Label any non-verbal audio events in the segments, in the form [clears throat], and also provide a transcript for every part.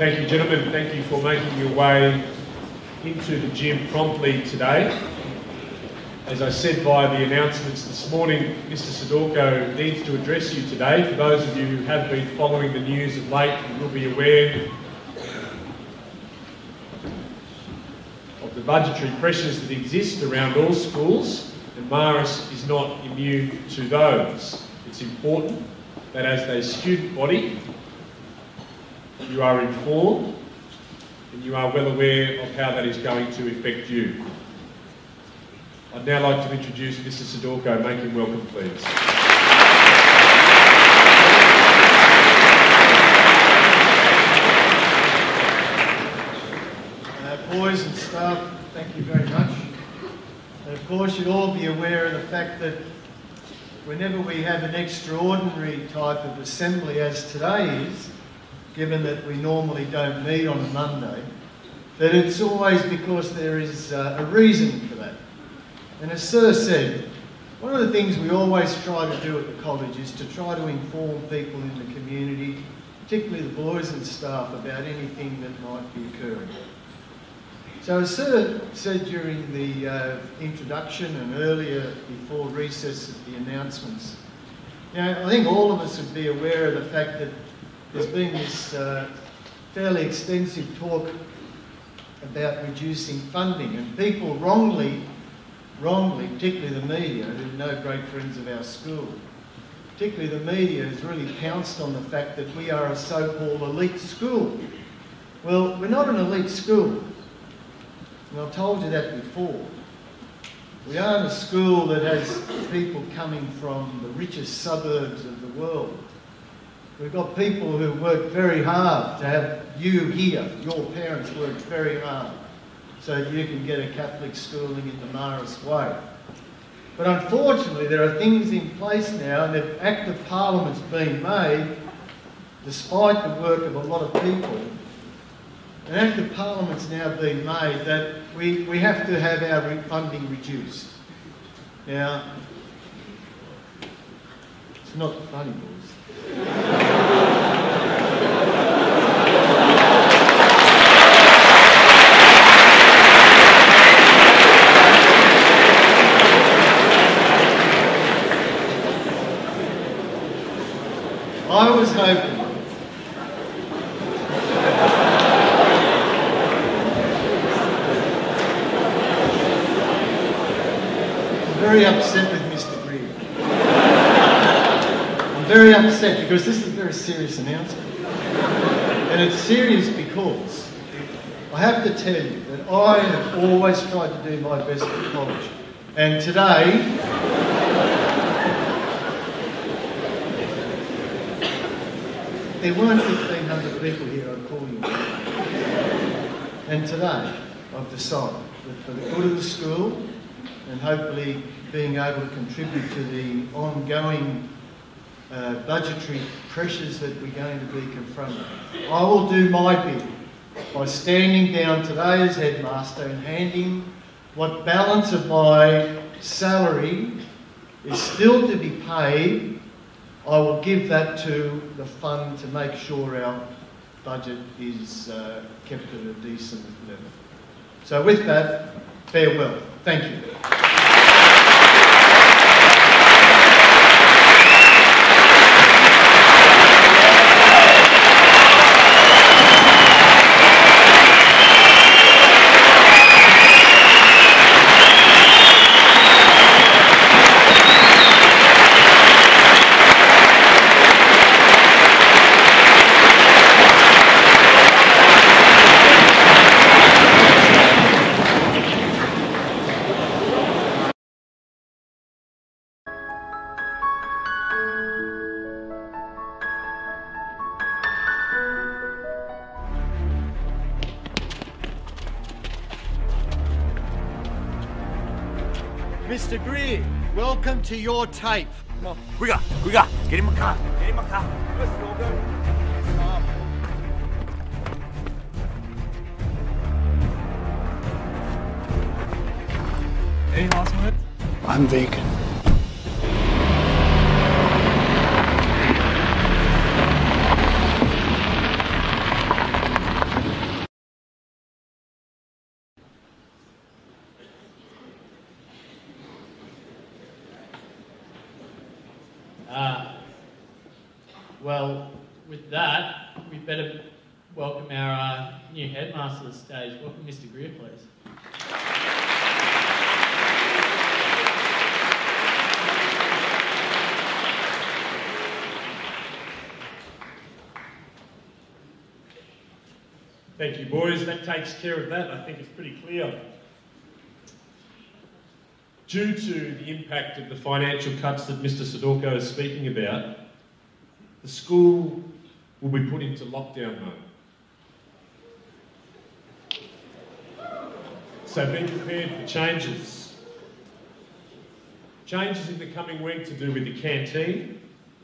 Thank you, gentlemen. Thank you for making your way into the gym promptly today. As I said via the announcements this morning, Mr Sidorko needs to address you today. For those of you who have been following the news of late, you will be aware of the budgetary pressures that exist around all schools, and Marist is not immune to those. It's important that as a student body, you are informed and you are well aware of how that is going to affect you. I'd now like to introduce Mr Sidorko. Make him welcome, please. Uh, boys and staff, thank you very much. And of course, you'd all be aware of the fact that whenever we have an extraordinary type of assembly, as today is, given that we normally don't meet on a Monday, that it's always because there is uh, a reason for that. And as Sir said, one of the things we always try to do at the college is to try to inform people in the community, particularly the boys and staff, about anything that might be occurring. So as Sir said during the uh, introduction and earlier before recess at the announcements, you know, I think all of us would be aware of the fact that there's been this uh, fairly extensive talk about reducing funding and people wrongly, wrongly, particularly the media, who are no great friends of our school, particularly the media has really pounced on the fact that we are a so-called elite school. Well, we're not an elite school. And I've told you that before. We aren't a school that has people coming from the richest suburbs of the world. We've got people who work very hard to have you here. Your parents work very hard so you can get a Catholic schooling in the Marist way. But unfortunately, there are things in place now, and the Act of Parliament's been made, despite the work of a lot of people. An Act of Parliament's now been made that we, we have to have our funding reduced. Now, it's not funny, boys. I was hoping I'm very upset with Mr. Greer. I'm very upset because this is a very serious announcement. And it's serious because I have to tell you that I have always tried to do my best at college. And today, there weren't 1,500 people here, I'd call you. And today, I've decided that for the good of the school, and hopefully being able to contribute to the ongoing uh, budgetary pressures that we're going to be confronted. I will do my bit by standing down today as headmaster and handing what balance of my salary is still to be paid. I will give that to the fund to make sure our budget is uh, kept at a decent level. So with that, farewell. Thank you. To your tape. Come on. Quicker, quicker, get in my car, get in my car. Let's go, go. Any last word? I'm vacant. Uh, well, with that, we better welcome our uh, new headmaster to the stage. Welcome Mr. Greer, please. Thank you, boys. That takes care of that. I think it's pretty clear. Due to the impact of the financial cuts that Mr. Sidorko is speaking about, the school will be put into lockdown mode. So be prepared for changes. Changes in the coming week to do with the canteen,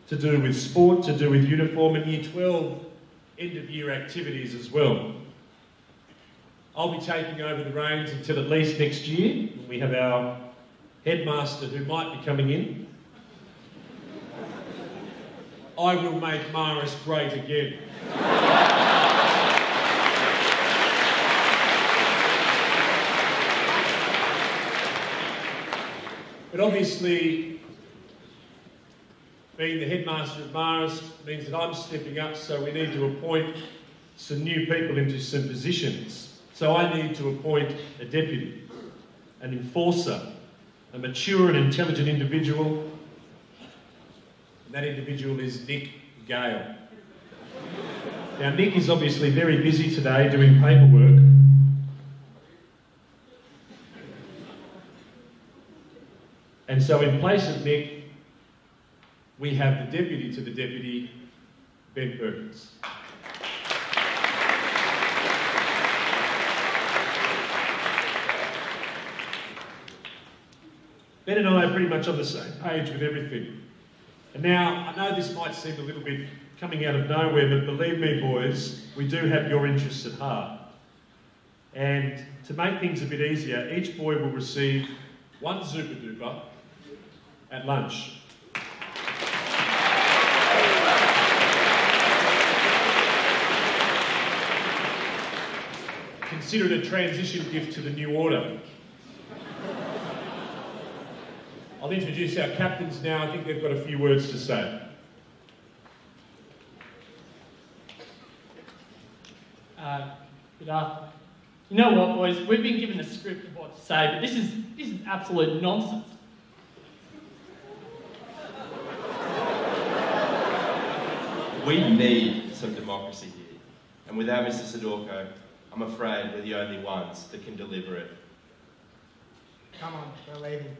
to do with sport, to do with uniform and Year 12 end of year activities as well. I'll be taking over the reins until at least next year we have our headmaster who might be coming in. I will make Marist great again. But obviously, being the headmaster of Marist means that I'm stepping up, so we need to appoint some new people into some positions. So I need to appoint a deputy, an enforcer, a mature and intelligent individual. And that individual is Nick Gale. Now, Nick is obviously very busy today doing paperwork. And so, in place of Nick, we have the deputy to the deputy, Ben Perkins. Ben and I are pretty much on the same page with everything. And now, I know this might seem a little bit coming out of nowhere, but believe me, boys, we do have your interests at heart. And to make things a bit easier, each boy will receive one Super Duper at lunch. Consider it a transition gift to the new order. I'll introduce our captains now. I think they've got a few words to say. Uh, good afternoon. You know what, boys? We've been given a script of what to say, but this is this is absolute nonsense. We need some democracy here. And without Mr. Sidorko, I'm afraid we're the only ones that can deliver it. Come on, we're leaving.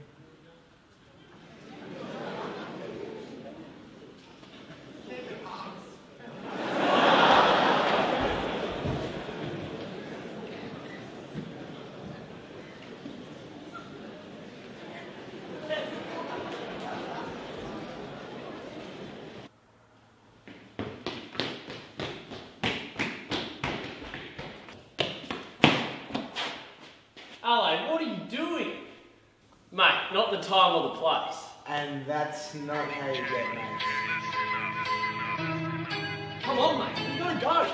Alan, what are you doing? Mate, not the time or the place. And that's not how you get mates. Come on, mate, we gotta go.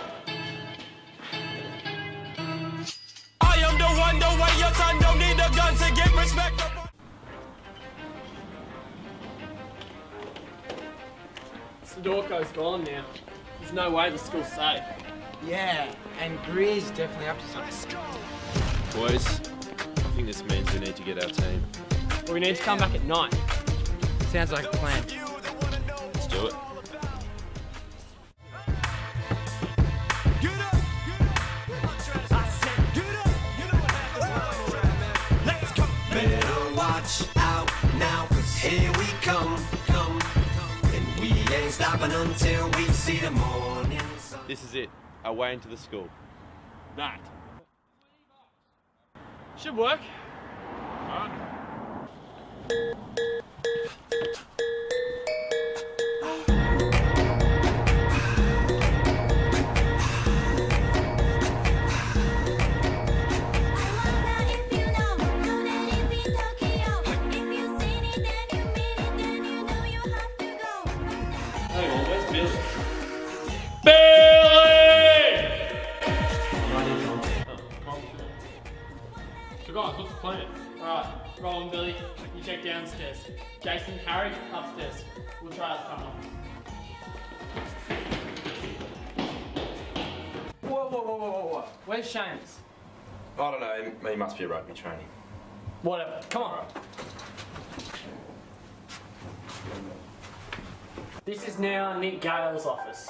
I am the one, the way your son don't need a gun to get respect. Sidorko's gone now. There's no way the school's safe. Yeah, and Greer's definitely up to something. Boys, I think this means we need to get our team. But we need to come back at night. Sounds like a plan. Let's do it. Get up, I said, get up. You know what happens. Let's go. Better watch out now, cause here we come, come, and we ain't stopping until we see the morning sun. This is it. Our way into the school. That. Should work. Hey, Jason, Harry, upstairs. We'll try out someone. Whoa, whoa, whoa, whoa, whoa, whoa. Where's Shames? I don't know, he, must be a rugby training. Whatever. Come on. This is now Nick Gale's office.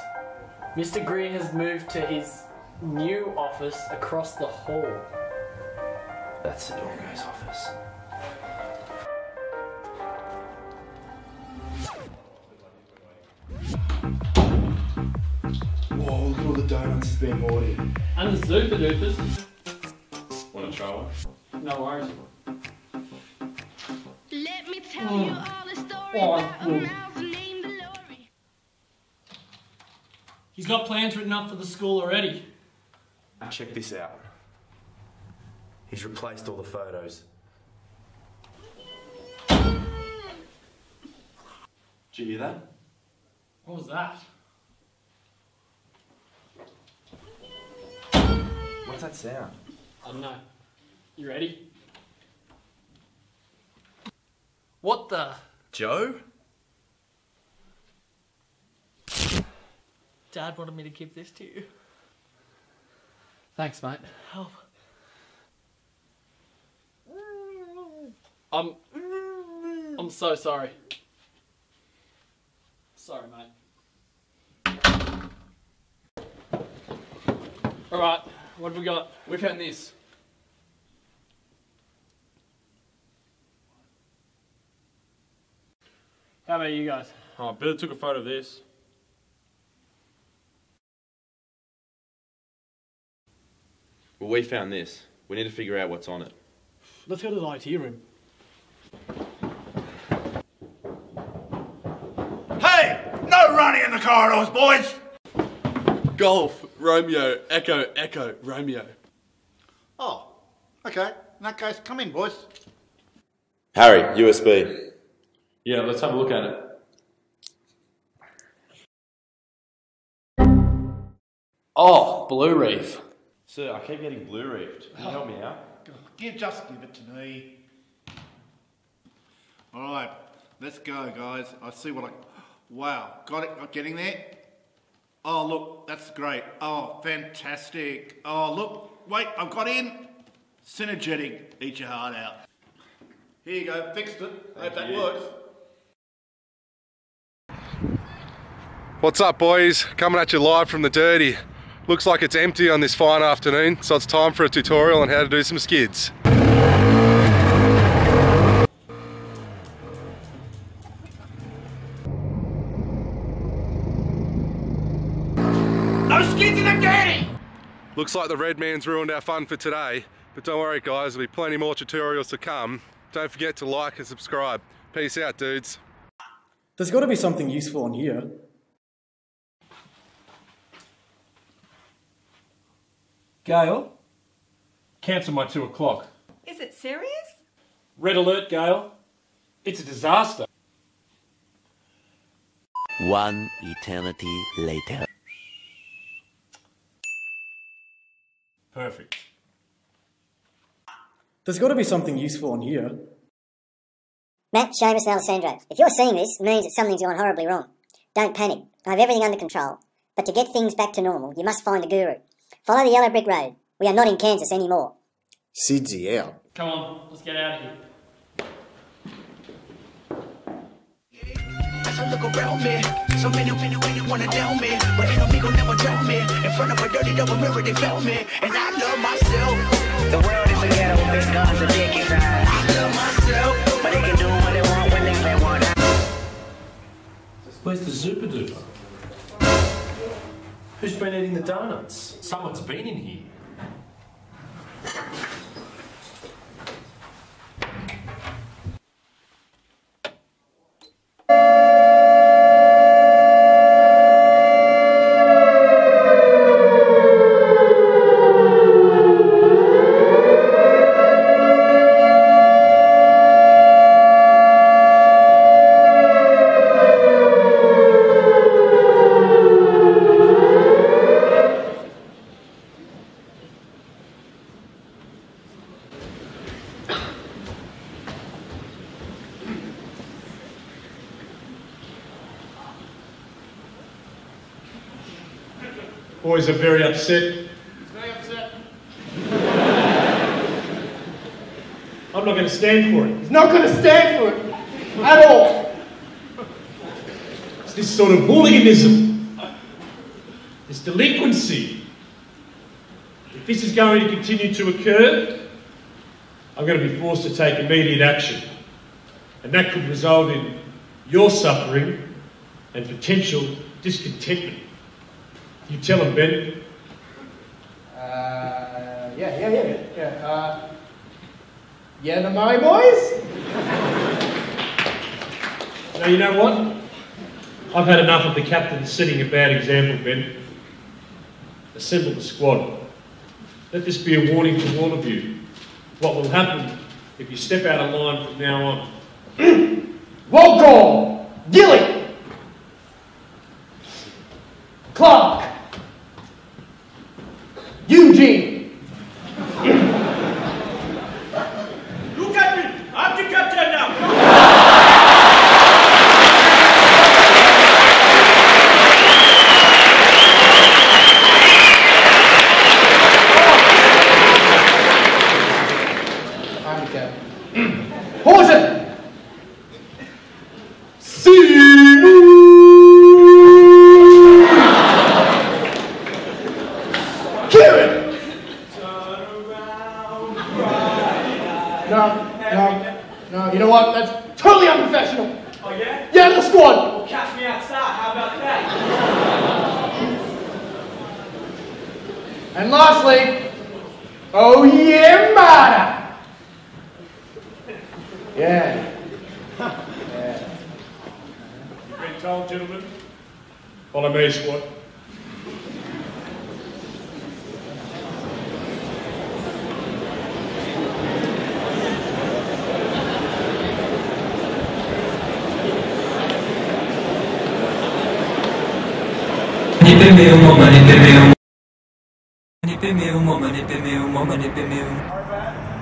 Mr. Greer has moved to his new office across the hall. That's Sidorko's office. The donuts that's being bought here. And the Super Dupers. Want to try one? No worries. Let me tell oh. you all the story Oh, about cool. Oh. named Lawrie. He's got plans written up for the school already. Ah, check this out. He's replaced all the photos. Did you hear that? What was that? What's that sound? I don't know. You ready? What the? Joe? Dad wanted me to give this to you. Thanks, mate. Help. I'm. I'm so sorry. Sorry, mate. Alright, what have we got? We found this. How about you guys? Oh, Bill took a photo of this. Well, we found this. We need to figure out what's on it. Let's go to the IT room. Hey! No running in the corridors, boys! Golf, Romeo, Echo, Echo, Romeo. Oh, okay. In that case, come in, boys. Harry, USB. Yeah, let's have a look at it. Oh, Blue Reef. Sir, I keep getting blue reefed. Can you help me out? Give, just give it to me. All right, let's go, guys. I see what I. Wow, got it. Got getting there. Oh, look, that's great. Oh, fantastic. Oh, look, wait, I've got in. Synergetic. Eat your heart out. Here you go. Fixed it. Hope that you. works. What's up, boys? Coming at you live from the dirty. Looks like it's empty on this fine afternoon, so it's time for a tutorial on how to do some skids. No skids in the dirty! Looks like the red man's ruined our fun for today, but don't worry guys, there'll be plenty more tutorials to come. Don't forget to like and subscribe. Peace out, dudes. There's got to be something useful on here. Gale, cancel my two o'clock. Is it serious? Red alert, Gale. It's a disaster. One eternity later. Perfect. There's got to be something useful on here. Matt, Seamus and Alessandro, if you're seeing this, it means that something's gone horribly wrong. Don't panic. I have everything under control. But to get things back to normal, you must find the guru. Follow the yellow brick road. We are not in Kansas anymore. Sidsy out. Come on, let's get out of here. As I look around me, so many, many women wanna down me, but ain't no me gon' never drown me. In front of a dirty double mirror, they found me, and I love myself. The world is a ghetto, big guns and dick inside. I love myself, but they can do what they want when they, they want. Where's the super duper? Who's been eating the donuts? Someone's been in here. Are very upset. Very upset. I'm not going to stand for it. He's not going to stand for it at all. It's this sort of hooliganism, this delinquency. If this is going to continue to occur, I'm going to be forced to take immediate action. And that could result in your suffering and potential discontentment. You tell them, Ben. Uh, yeah, yeah, yeah, yeah. Uh, yeah, the Murray boys? Now, you know what? I've had enough of the captain setting a bad example, Ben. Assemble the squad. Let this be a warning to all of you. What will happen if you step out of line from now on? Walcott! Gilly! Clark! Eugene! Look at me! I'm the captain now! I'm the captain. Horton! Kieran! No, no, no. You know what? That's totally unprofessional. Oh yeah? Yeah, the squad. Well, catch me outside. How about that? And lastly, oh yeah, Mara. Yeah. yeah. You've been told, gentlemen. Follow me, squad.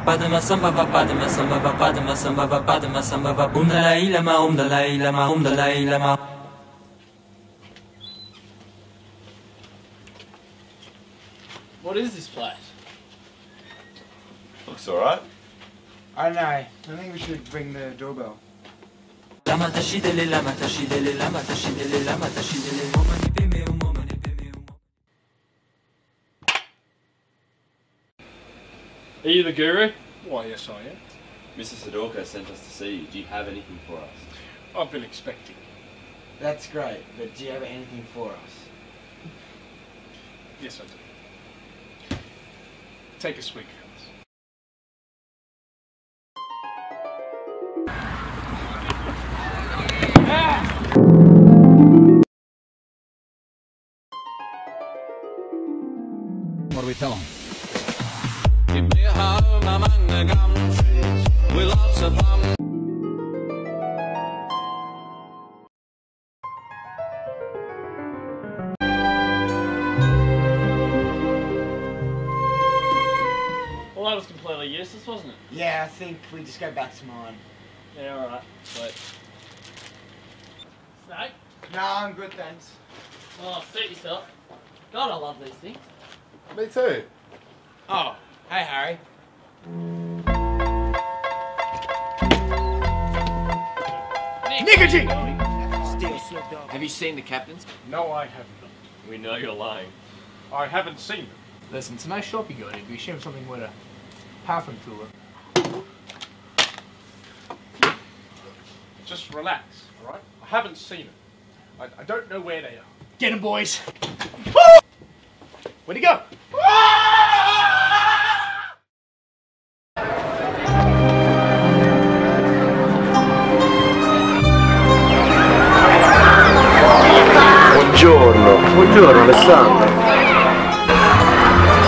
Padma samba va padma samba va padma samba va padma samba va um dalai lama um dalai lama um dalai lama What is this place? Looks alright. I don't know. I think we should ring the doorbell. lama tashidele lama tashidele lama tashidele lama tashidele mama Are you the guru? Why, yes, I am. Mr. Sidorko sent us to see you. Do you have anything for us? I've been expecting. That's great, but do you have anything for us? Yes, I do. Take a swig, think we just go back to mine. Yeah, alright. But. Snake? No, I'm good, thanks. Oh, suit yourself. God, I love these things. Me too. Oh, hey, Harry. Nicotine! Have you seen the captains? No, I haven't. We know you're lying. I haven't seen them. Listen, it's a nice shop you got here. Be ashamed of something with a half cooler. Just relax, all right? I haven't seen them. I, I don't know where they are. Get them, boys. Where'd he go? Buongiorno. Buongiorno Alessandro.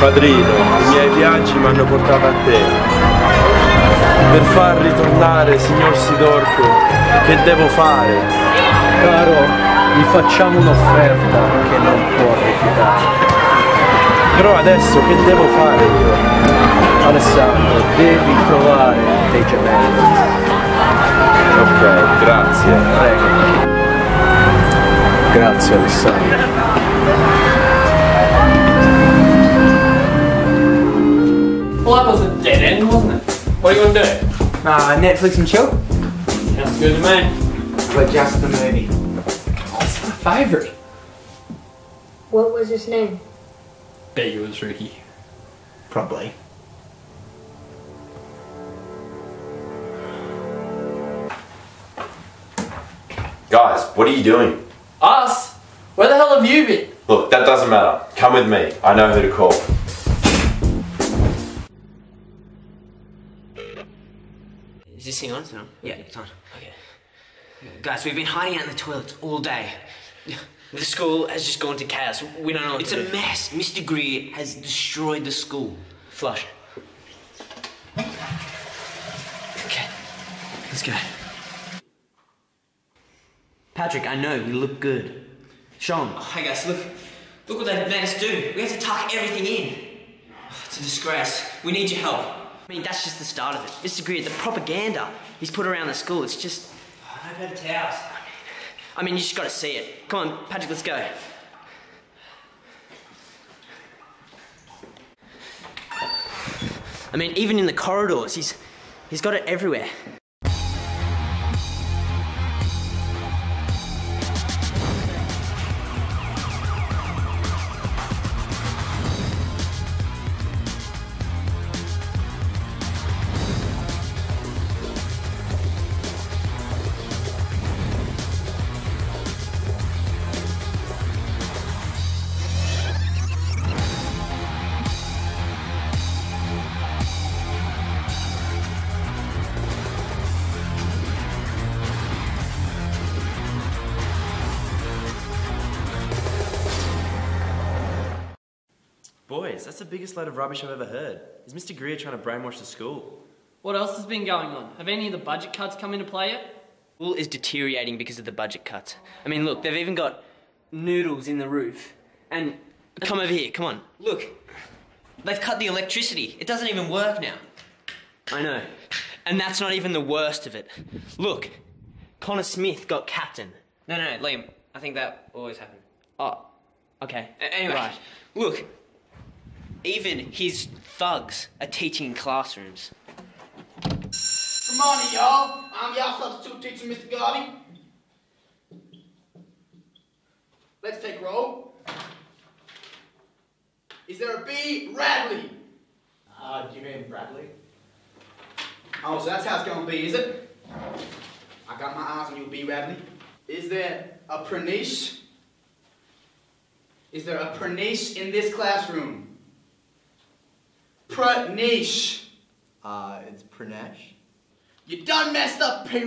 Padrino, i miei viaggi mi hanno portato a te. per far ritornare signor Sidorco che devo fare? caro gli facciamo un'offerta che non può rifiutare. Però adesso che devo fare io? Alessandro devi trovare dei gemelli. Ok grazie. Prego. Grazie Alessandro. What was What are you gonna do? Uh, Netflix and chill. Sounds good to me. But just the movie. It's my favourite. What was his name? Bet you it was Ricky. Probably. Guys, what are you doing? Us? Where the hell have you been? Look, that doesn't matter. Come with me. I know who to call. Is this thing on? It's on? Yeah, it's on. Okay. Guys, we've been hiding out in the toilets all day. The school has just gone to chaos. We don't know what It's a do. mess. Mr. Greer has destroyed the school. Flush. Okay. Let's go. Patrick, I know, you look good. Sean. Oh, hey guys, look. Look what they've made us do. We have to tuck everything in. Oh, it's a disgrace. We need your help. I mean, that's just the start of it. Mr. Greer, the propaganda he's put around the school, it's just. No paper towels. I mean, you just gotta see it. Come on, Patrick, let's go. I mean, even in the corridors, he's he's got it everywhere. Boys, that's the biggest load of rubbish I've ever heard. Is Mr. Greer trying to brainwash the school? What else has been going on? Have any of the budget cuts come into play yet? School is deteriorating because of the budget cuts. I mean, look, they've even got noodles in the roof. And come over here, come on. Look. They've cut the electricity. It doesn't even work now. I know. And that's not even the worst of it. Look, Connor Smith got captain. No, no, no, Liam. I think that always happened. Oh, okay. A- Anyway, Right. look. Even his thugs are teaching in classrooms. Good morning, y'all. I'm y'all substitute teacher, Mr. Garvey. Let's take roll. Is there a B? Radley. Uh, do you mean Bradley? Oh, so that's how it's gonna be, is it? I got my eyes on you, B. Radley. Is there a Pranish? Is there a Pranish in this classroom? Pranish. Uh, it's Pranesh. You done messed up, P.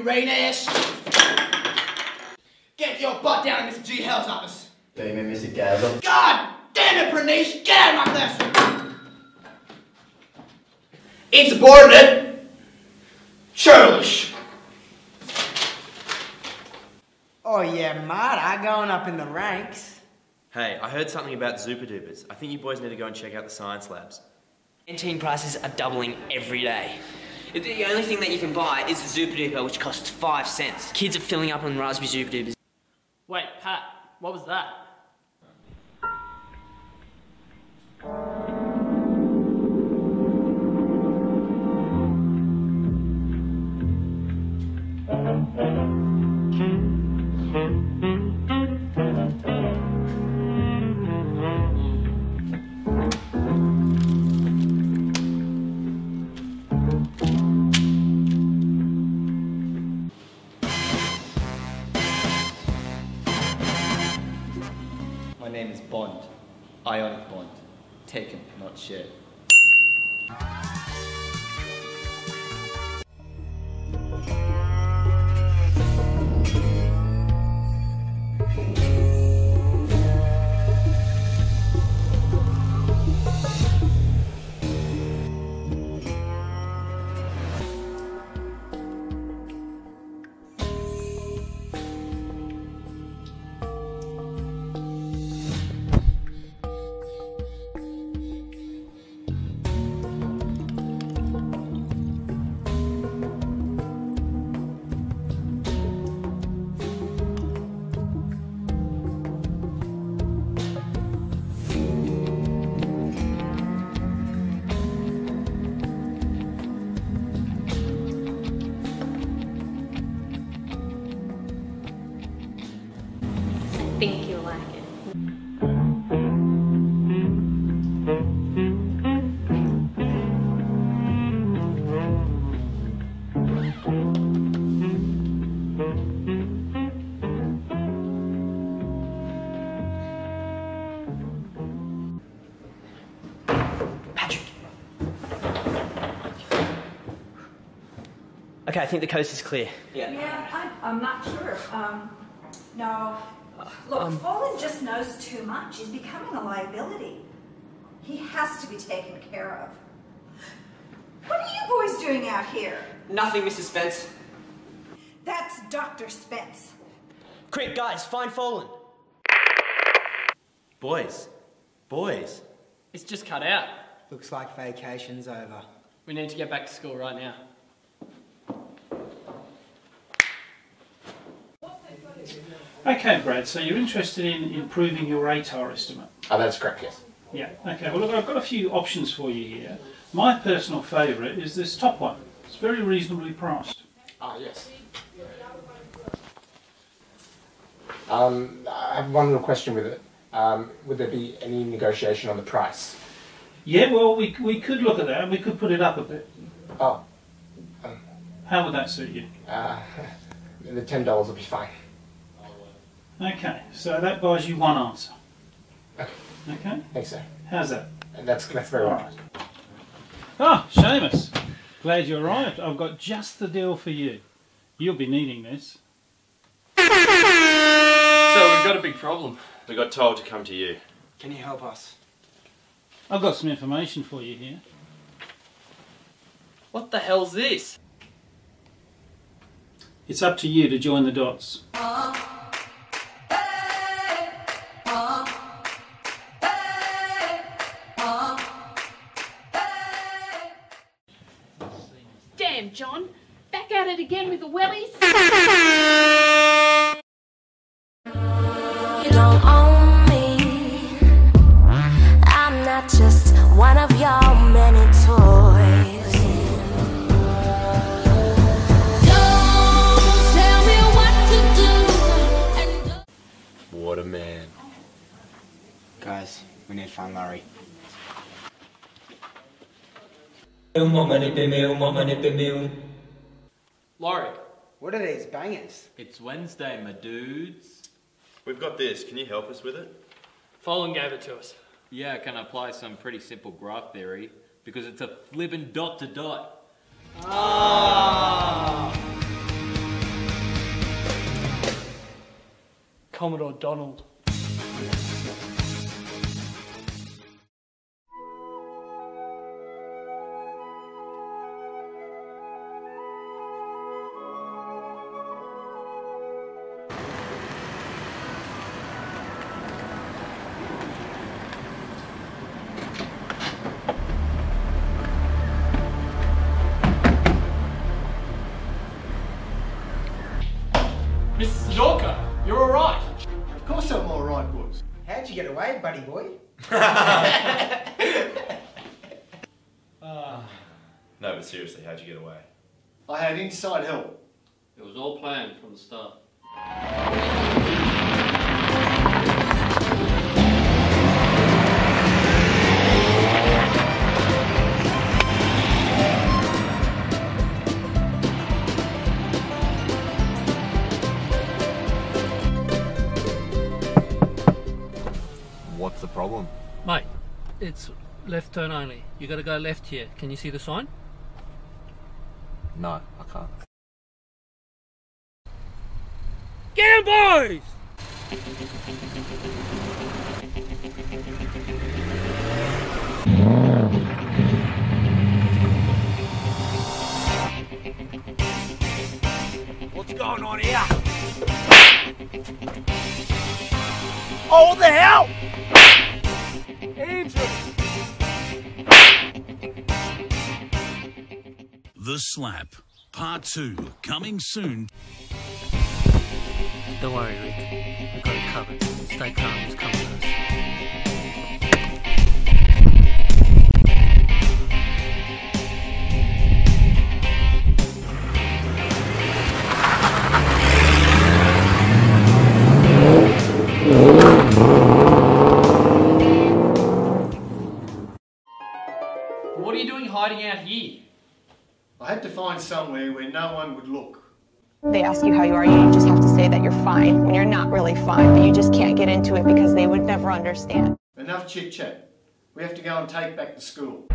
Get your butt down in Mr. G. Hell's office. Do you mean Mr. Gaza? God damn it, Pranish! Get out of my classroom! Insubordinate! Churlish! Oh yeah, mate, I going up in the ranks. Hey, I heard something about Zuper Dupers. I think you boys need to go and check out the science labs. Canteen prices are doubling every day. The only thing that you can buy is the Zuper Duper, which costs five cents. Kids are filling up on Raspberry Super Dupers. Wait, Pat, what was that? Okay, I think the coast is clear. Yeah, I'm, I'm not sure. Um, no. Look, Um, Folan just knows too much. He's becoming a liability. He has to be taken care of. What are you boys doing out here? Nothing, Mrs. Spence. That's Dr. Spence. Quick, guys, find Folan. Boys, boys. It's just cut out. Looks like vacation's over. We need to get back to school right now. Okay, Brad, so you're interested in improving your ATAR estimate? Oh, that's correct, yes. Yeah, okay. Well, look, I've got a few options for you here. My personal favourite is this top one. It's very reasonably priced. Ah, yes. Um, I have one little question with it. Um, would there be any negotiation on the price? Yeah, well, we, we could look at that and we could put it up a bit. Oh. How would that suit you? Uh, [laughs] the ten dollars will be fine. Okay, so that buys you one answer. Okay. Okay? Thanks, sir. How's that? That's that's very All right. Ah, Seamus. Glad you arrived. I've got just the deal for you. You'll be needing this. So we've got a big problem. We got told to come to you. Can you help us? I've got some information for you here. What the hell's this? It's up to you to join the dots. What to do. What a man. Guys, we need to find Larry. Lawrie. What are these bangers? It's Wednesday, my dudes. We've got this. Can you help us with it? Folan gave it to us. Yeah, I can apply some pretty simple graph theory because it's a flippin' dot to dot. Ah! Commodore Donald. Mrs. Sidorko, you're alright. Of course I'm all right, boys. How'd you get away, buddy boy? [laughs] Ah. No, but seriously, how'd you get away? I had inside help. It was all planned from the start. Problem? Mate, it's left turn only. You got to go left here. Can you see the sign? No, I can't. Get 'em, boys! What's going on here? Oh, the hell! Andrew! The Slap, Part 2, coming soon. Don't worry, Rick. We got it covered. Stay calm. It's coming to us. What somewhere where no one would look. They ask you how you are, you just have to say that you're fine when you're not really fine, but you just can't get into it because they would never understand. Enough chit chat. We have to go and take back the school.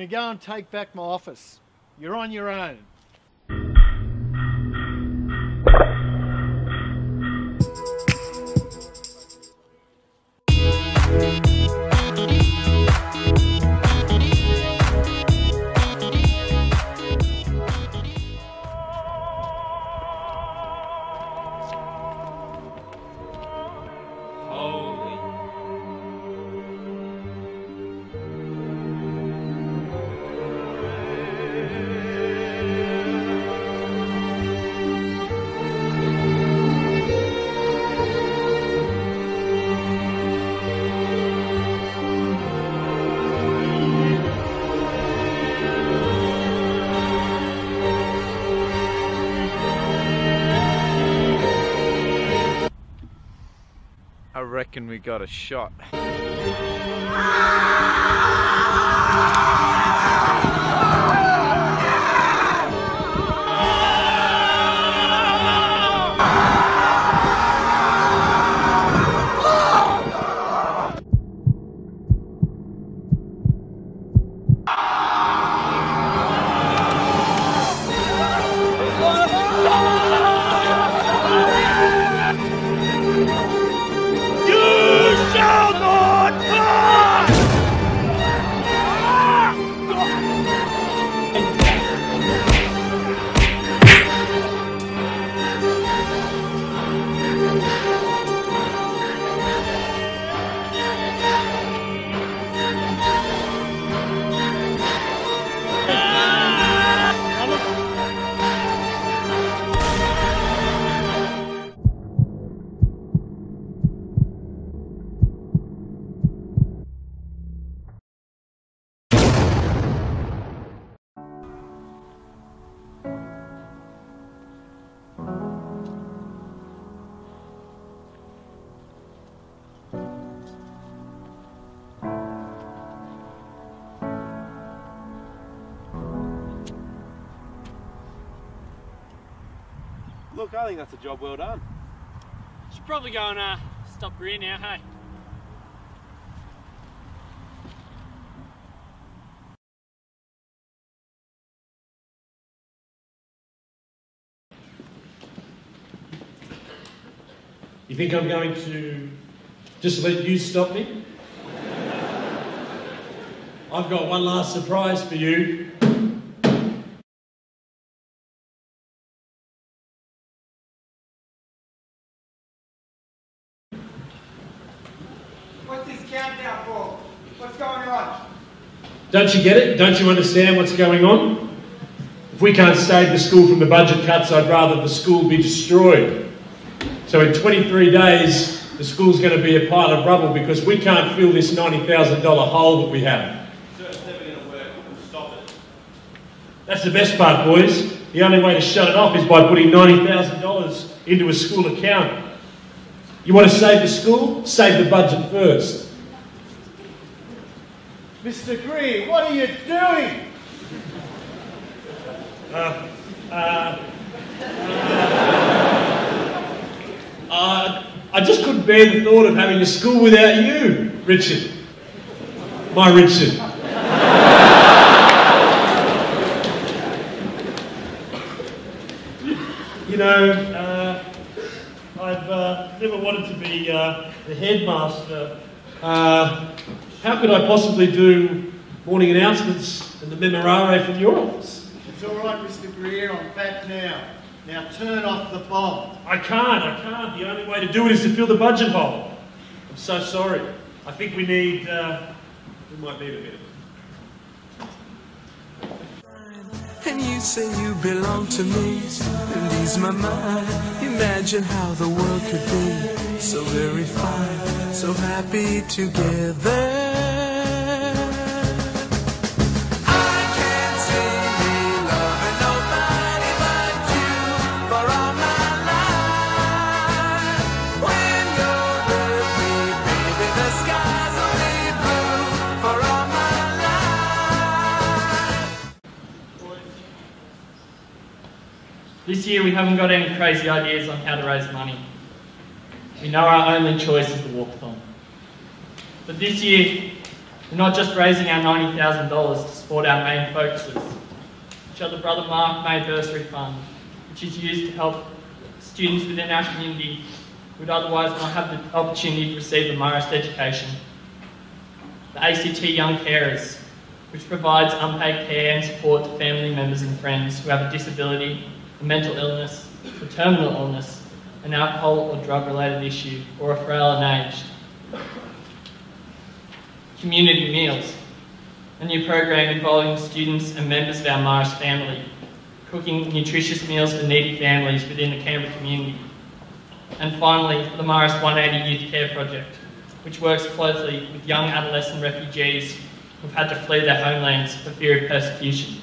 To go and take back my office. You're on your own. Got a shot. Ah! Think that's a job well done. Should probably go and uh, stop Greer now, hey? You think I'm going to just let you stop me? I've got one last surprise for you. What's this countdown for? What's going on? Don't you get it? Don't you understand what's going on? If we can't save the school from the budget cuts, I'd rather the school be destroyed. So in 23 days, the school's going to be a pile of rubble because we can't fill this $90,000 hole that we have. Sir, it's never going to work. Stop it. That's the best part, boys. The only way to shut it off is by putting $90,000 into a school account. You want to save the school? Save the budget first. Mr. Greer, what are you doing? Uh, uh, [laughs] uh, I just couldn't bear the thought of having a school without you, Richard. My Richard. you know, uh, I've uh, never wanted to be uh, the headmaster. How could I possibly do morning announcements and the memorare from your office? It's all right, Mr. Greer, I'm back now. Now turn off the bomb. I can't, I can't. The only way to do it is to fill the budget hole. I'm so sorry. I think we need, uh, we might need a bit of And you say you belong to me. It ease my mind. Imagine how the world could be so very fine, so happy together. This year we haven't got any crazy ideas on how to raise money. We know our only choice is the walkathon. But this year, we're not just raising our $90,000 to support our main focuses, which are the Brother Mark May Bursary Fund, which is used to help students within our community who would otherwise not have the opportunity to receive a Marist education. The ACT Young Carers, which provides unpaid care and support to family members and friends who have a disability, a mental illness, a terminal illness, an alcohol or drug related issue, or a frail and aged. Community Meals, a new program involving students and members of our Marist family, cooking nutritious meals for needy families within the Canberra community. And finally, the Marist 180 Youth Care Project, which works closely with young adolescent refugees who've had to flee their homelands for fear of persecution.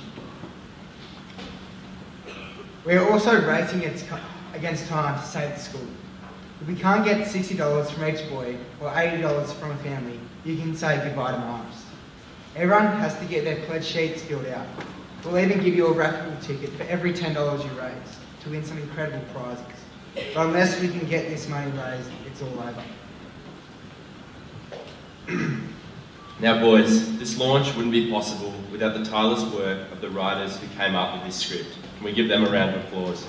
We are also racing against- time to save the school. If we can't get $60 from each boy or $80 from a family, you can say goodbye to Mars. Everyone has to get their pledge sheets filled out. We'll even give you a raffle ticket for every $10 you raise to win some incredible prizes. But unless we can get this money raised, it's all over. [clears throat] Now, boys, this launch wouldn't be possible without the tireless work of the writers who came up with this script. Can we give them a round of applause?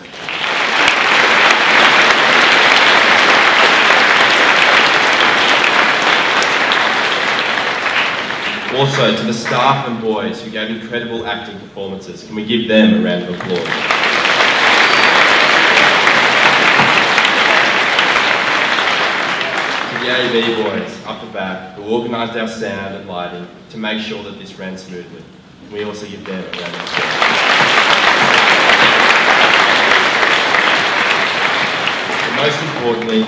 Also, to the staff and boys who gave incredible acting performances, can we give them a round of applause? To the AV boys up the back who organised our sound and lighting to make sure that this ran smoothly. We also give them a round of applause? Most importantly,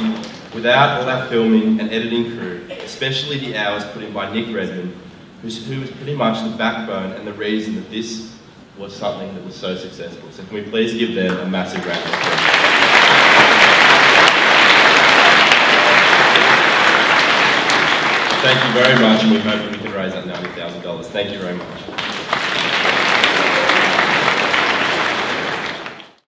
without all our filming and editing crew, especially the hours put in by Nick who's, who was pretty much the backbone and the reason that this was something that was so successful. So can we please give them a massive round of applause? Thank you very much, and we hope that we can raise that $90,000. Thank you very much.